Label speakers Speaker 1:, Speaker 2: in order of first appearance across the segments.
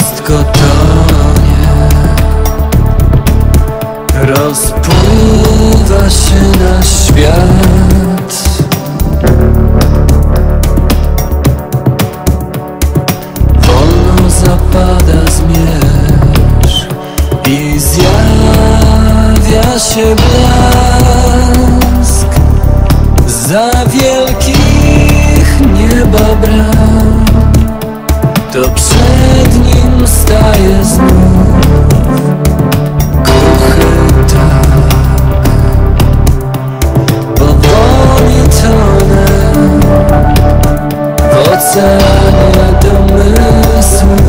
Speaker 1: wszystko tonie Rozpływa się na świat. Wolno zapada zmierz I zjawia się blask Za wielkich nieba bram. To przedni dostaję znów. Kochę tak Powoli tonę W oceanie domysłów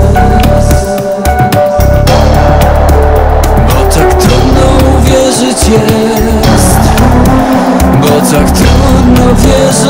Speaker 1: Bo tak trudno uwierzyć jest Bo tak trudno wierzyć